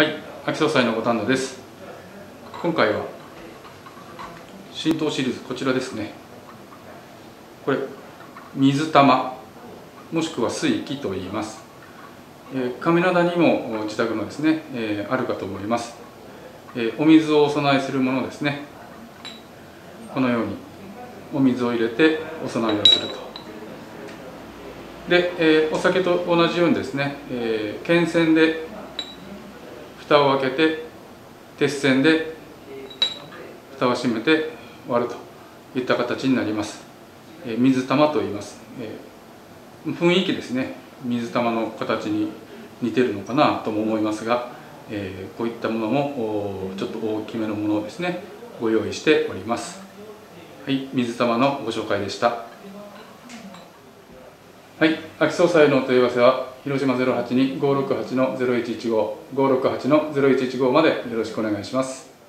はい、秋総裁のご担当です。今回は新東シリーズこちらですね。これ水玉もしくは水器と言います。えー、神田にも自宅のですね、えーあるかと思います。えーお水をお供えするものですね。このようにお水を入れてお供えをすると。で、えお酒と同じようにですね、えー、剣線で蓋を開けて鉄線で蓋を閉めて割るといった形になります、え水玉と言います、え雰囲気ですね。水玉の形に似てるのかなとも思いますが、えこういったものもちょっと大きめのものをですね。ご用意しております。はい水玉のご紹介でした。はい、秋総裁のお問い合わせは広島082-568の0115、568の0115までよろしくお願いします。